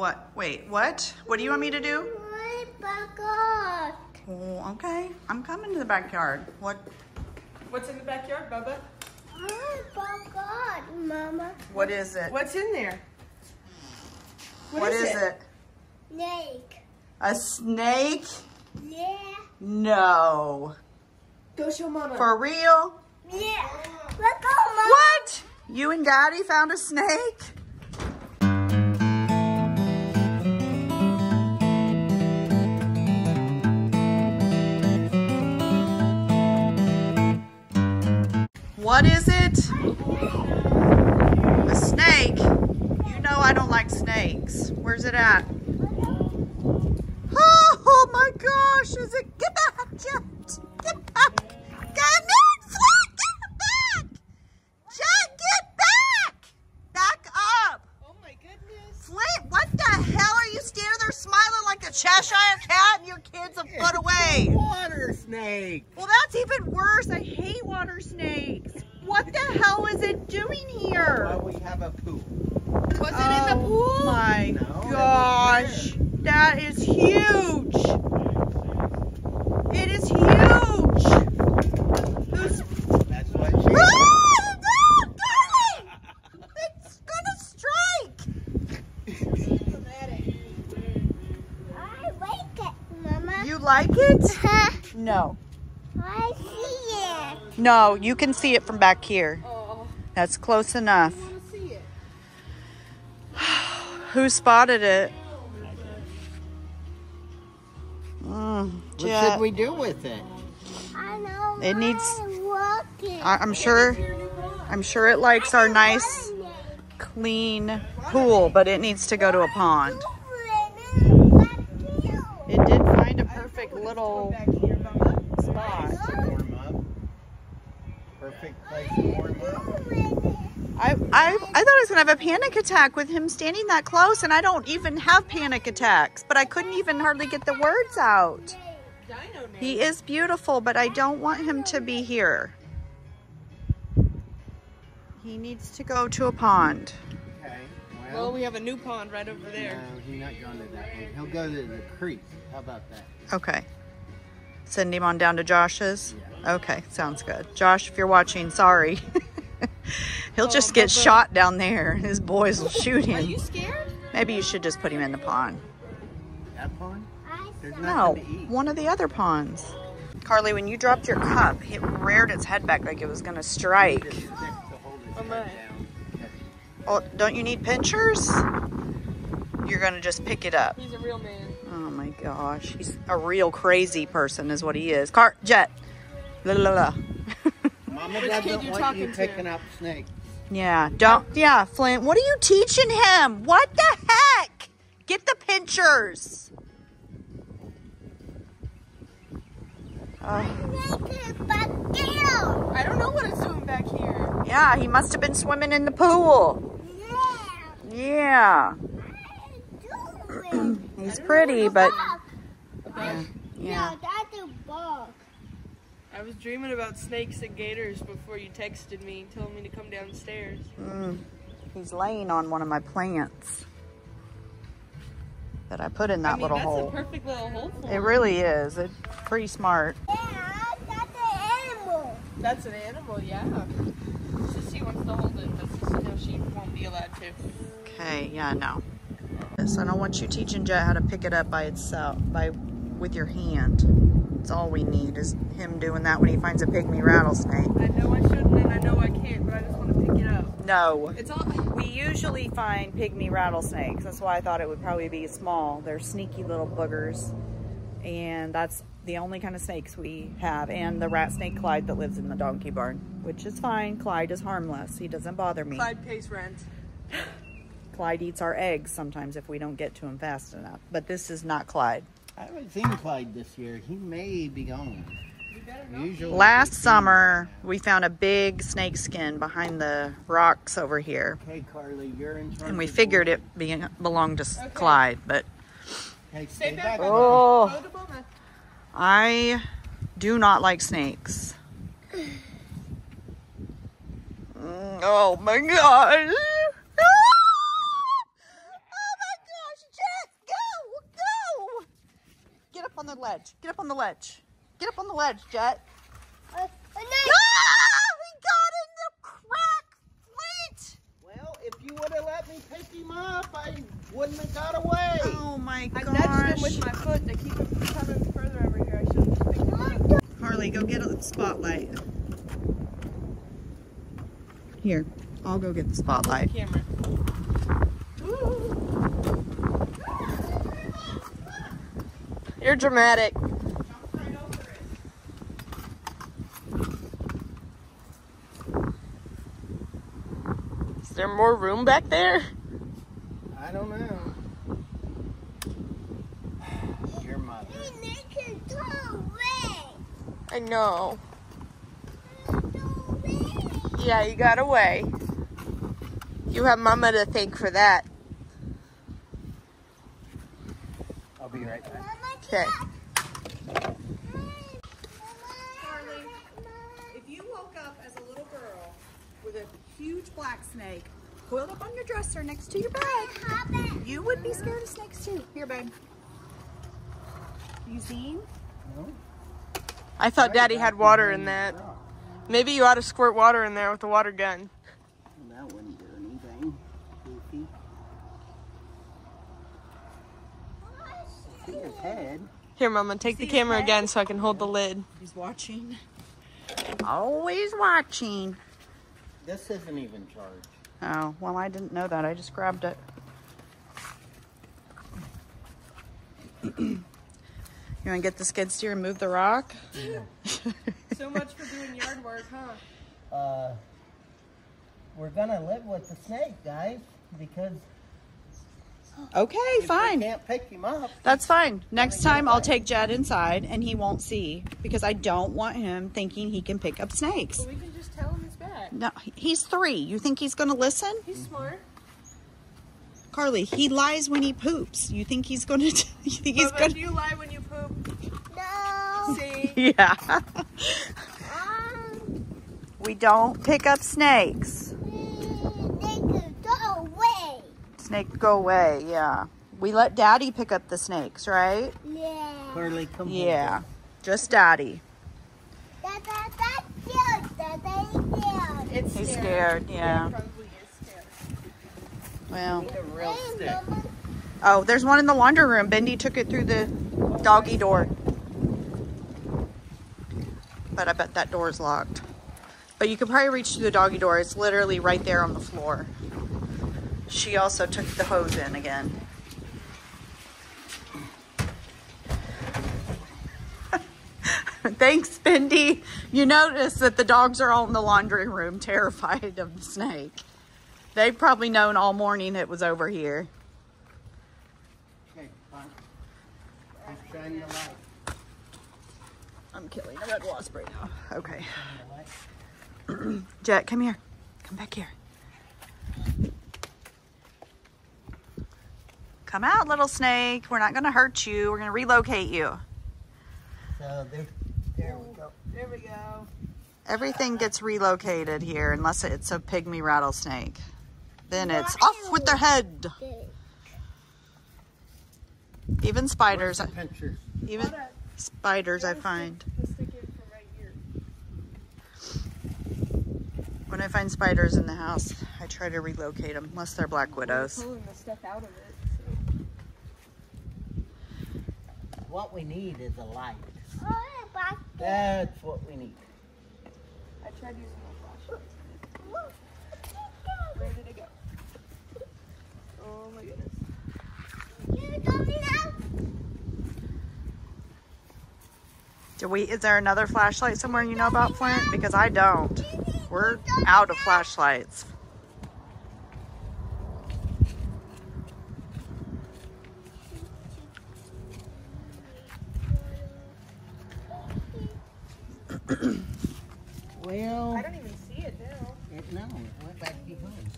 What? Wait, what? What do you want me to do? My backyard. Oh, okay. I'm coming to the backyard. What? What's in the backyard, Bubba? My backyard, Mama. What is it? What's in there? what is, it? Snake. A snake? Yeah. No. Go show Mama. For real? Yeah. Look, Mama. What? You and Daddy found a snake? What is it? A snake? You know I don't like snakes. Where's it at? Oh, oh my gosh, is it? Get back, Jet. Get back. Get back, Flint, get back. Jet, get back. Back up. Oh my goodness. Flint, what the hell are you standing there smiling like a Cheshire cat and your kid's a foot away? Water snake. Well, that's even worse. I hate water snakes. What the hell is it doing here? Well, we have a pool. Was it in the Oh pool? my No, it wasn't gosh. That is huge. It is huge. Who's That's what she. Ah, no, darling! It's gonna strike. I like it, Mama. You like it? Huh? No. I see it. No, you can see it from back here. Oh, That's close enough. I want to see it. Who spotted it? Mm, What Jet. should we do with it? I know. It needs- I- I'm sure. I'm sure it likes our nice, clean pool, but it needs to go to a pond. It did find a perfect little Back here, Bubba. spot. Warm up. Perfect place to warm up. I, I, I thought I have a panic attack with him standing that close, and I don't even have panic attacks. But I couldn't even hardly get the words out. He is beautiful, but I don't want him to be here. He needs to go to a pond. Okay. Well, Well, we have a new pond right over there. no, he's not going to that one. He'll go to the creek. How about that? Okay. Send him on down to Josh's? Okay, sounds good. Josh, if you're watching, sorry. He'll oh, just Oh, get but- but- shot down there. His boys will shoot him. Are you scared? Maybe you should just put him in the pond. That pond? There's No, to eat. one of the other ponds. Carly, when you dropped your cup, it reared its head back like it was going to strike. Just stick to hold his Oh, head my. down. Oh, don't you need pinchers? You're going to just pick it up. He's a real man. Oh my gosh, he's a real crazy person, is what he is. Car Jet. La la la. Mama Which kid doesn't you want talking you to? picking up snakes. yeah, don't. Yeah, Flint. What are you teaching him? What the heck? Get the pinchers. Oh, I don't know what it's doing back here. yeah, he must have been swimming in the pool. Yeah, he's pretty, but yeah, yeah. No, that's a bug. I was dreaming about snakes and gators before you texted me telling me to come downstairs. Mm, he's laying on one of my plants that I put in that I mean, little that's hole. a perfect little hole for It him. really is. It's pretty smart. Yeah, that's an animal. That's an animal, yeah. Sissy wants to hold it, but Sissy knows she won't be allowed to. Okay, yeah, no. Yes, I don't want you teaching Jet how to pick it up by itself, by with your hand. That's all we need is him doing that when he finds a pygmy rattlesnake. I know I shouldn't and I know I can't, but I just want to pick it up. No. It's all. We usually find pygmy rattlesnakes. That's why I thought it would probably be small. They're sneaky little boogers. And that's the only kind of snakes we have. And the rat snake Clyde that lives in the donkey barn, which is fine. Clyde is harmless. He doesn't bother me. Clyde pays rent. Clyde eats our eggs sometimes if we don't get to him fast enough. But this is not Clyde. I haven't seen Clyde this year. He may be gone. You better not. Usually. Last summer, we found a big snake skin behind the rocks over here. Okay, Carly, you're in charge. And we of figured the- it being, belonged to Okay. Clyde. But Hey, Stay stay back. back. Oh. Go to Boma. I do not like snakes. Mm, Oh my gosh. Oh my gosh, ledge. Get up on the ledge. Get up on the ledge, Jet. Uh, and Ah! He got in the crack plate. Well, if you would have let me pick him up, I wouldn't have got away. Oh my gosh. I gosh. nudged him with my foot to keep him from coming further over here. I should have just picked him up. Harley, go get a spotlight. Here, I'll go get the spotlight. Camera. You're dramatic. Is there more room back there? I don't know. Your mother. and they can go away. I know. Go away. Yeah, you got away. You have Mama to thank for that. I'll be right back. Mama, Okay. Harley, if you woke up as a little girl with a huge black snake coiled up on your dresser next to your bed, you would be scared of snakes too. Here, babe. You seen? No? I thought Daddy had water in that. Maybe you ought to squirt water in there with a water gun. That wouldn't do anything. Goofy. See his head. Here, Mama, take the camera again so I can hold the lid. He's watching. Always watching. This isn't even charged. Oh, well, I didn't know that. I just grabbed it. you want to get the skid steer and move the rock? So much for doing yard work, huh? Uh, we're gonna live with the snake, guys, because Okay, if fine. can't pick him up. That's fine. Next time I'll take Jet inside and he won't see because I don't want him thinking he can pick up snakes. We can just tell him it's bad. No, he's three. You think he's going to listen? He's smart. Carly, he lies when he poops. You think he's going to you think he's Bubba, going do you lie when you poop? No. See? Yeah. Um, we don't pick up snakes. they can go away. Snake go away. Yeah. We let daddy pick up the snakes, right? Yeah. Clearly, come hold Yeah. Just daddy. Da, da, da, da, da, da, da. It's He's scared. Yeah. Scared. Well. this. A real Hey, stick. Mama. Oh, there's one in the laundry room. Bendy took it through the doggy door. But I bet that door is locked. But you could probably reach through the doggy door. It's literally right there on the floor. She also took the hose in again. Thanks, Bendy. You notice that the dogs are all in the laundry room terrified of the snake. They've probably known all morning it was over here. Okay, fine. Just shine the light. I'm killing a red wasp right now. Okay. Shine the light. Jet, come here. Come back here. Come out, little snake. We're not going to hurt you. We're going to relocate you. So there, there we go. There we go. Everything gets relocated here unless it's a pygmy rattlesnake. Then it's off with their head. Even spiders, even spiders I find. The stick in from right here. When I find spiders in the house, I try to relocate them unless they're black widows. Pulling the stuff out of it. What we need is a light. Oh, That's what we need. I tried using my flashlight. Where did it go? Oh my goodness. You got me now? Do we? Is there another flashlight somewhere you know about, Flint? Because I don't. We're out of flashlights. Well, I don't even see it now. it, no, it went back behind.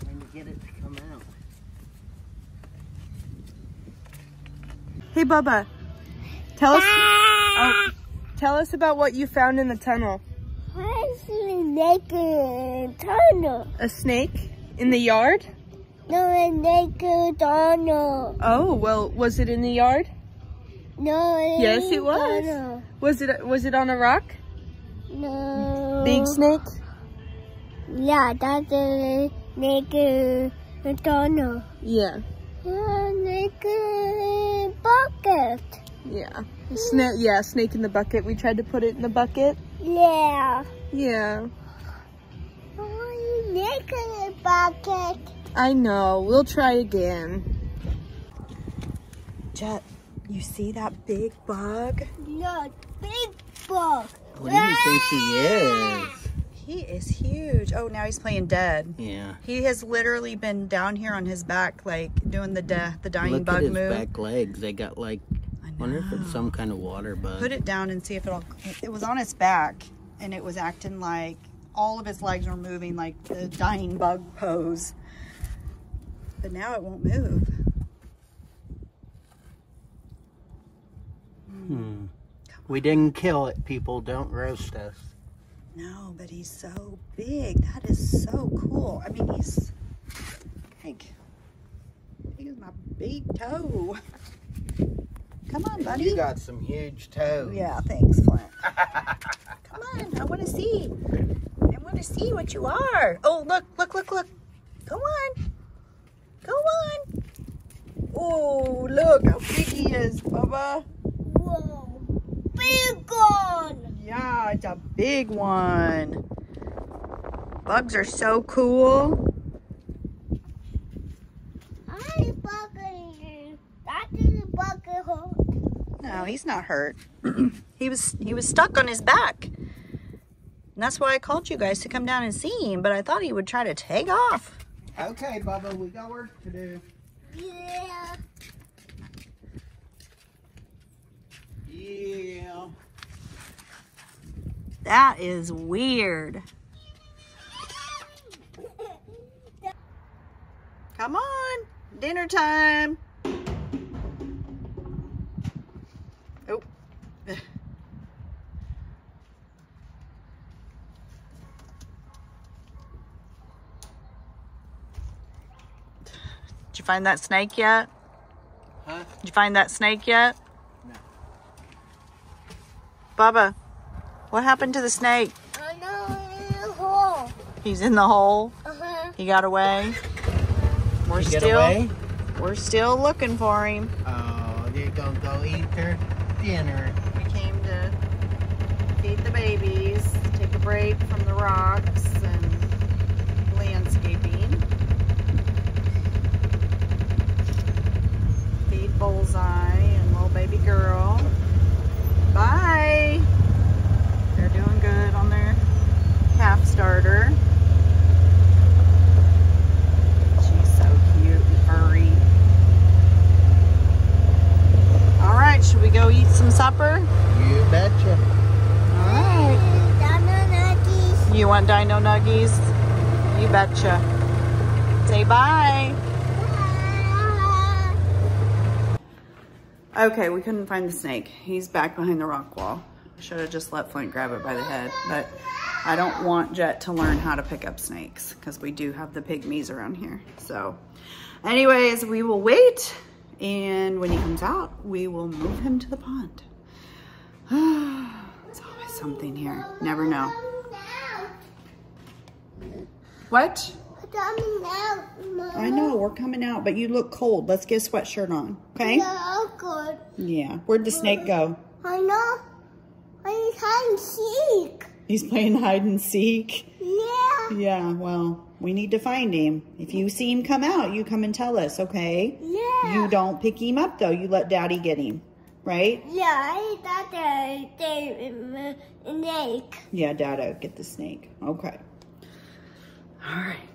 Trying to get it to come out. Hey Bubba, tell us oh, tell us about what you found in the tunnel. Where's the naked tunnel? A snake in the yard? No, a naked tunnel. Oh, well, was it in the yard? No. Yes, it was. Was it was it on a rock? No. Big snake? Yeah, that's a snake. Tunnel. Yeah. Uh, snake uh, bucket. Yeah. Snake yeah, snake in the bucket. We tried to put it in the bucket. Yeah. Yeah. Oh, snake in the bucket. I know. We'll try again. Jet, you see that big bug? No, big bug. What do you think he is? He is huge. Oh, now he's playing dead. Yeah. He has literally been down here on his back, like doing the de- the dying Look bug at his move. back legs. They got like, I wonder if it's some kind of water bug. Put it down and see if it'll. It was on its back, and it was acting like all of its legs were moving like the dying bug pose. But now it won't move. Hmm. We didn't kill it, people. Don't roast us. No, but he's so big. That is so cool. I mean, he's big. Big as my big toe. Come on, buddy. You got some huge toes. Yeah, thanks, Flint. Come on, I want to see. I want to see what you are. Oh, look, look, look, look. Go on. Go on. Oh, look how big he is, Bubba. Whoa, big one. Yeah, it's a big one. Bugs are so cool. I bucket. That is a bucket hole. No, he's not hurt. he was he was stuck on his back. And that's why I called you guys to come down and see him, but I thought he would try to take off. Okay, Bubba, we got work to do. Yeah. Yeah. That is weird. Come on, dinner time. Oh. Did you find that snake yet? Huh? Did you find that snake yet? No. Bubba, what happened to the snake? I know in the hole. He's in the hole. Uh-huh. He got away. We're You get still away? we're still looking for him. Oh, they're gonna go eat their dinner. We came to feed the babies, take a break from the rocks and landscaping. Feed Bullseye and little baby girl. Bye. They're doing good on their calf starter. She's so cute and furry. All right, should we go eat some supper? You betcha. All right. Dino nuggies. You want dino nuggies? You betcha. Say bye. bye. Okay, we couldn't find the snake. He's back behind the rock wall. Should have just let Flint grab it by the head, but I don't want Jet to learn how to pick up snakes because we do have the pygmies around here. So anyways, we will wait and when he comes out, we will move him to the pond. It's always something here. Never know. What? I know, we're coming out, but you look cold. Let's get a sweatshirt on, okay? Yeah, good. Yeah. Where'd the snake go? I know. I can't see. He's playing hide and seek. Yeah. Yeah, well, we need to find him. If you see him come out, you come and tell us, okay? Yeah. You don't pick him up, though. You let daddy get him, right? Yeah, I thought the the snake. Um, uh, yeah, dad'll get the snake. Okay. All right.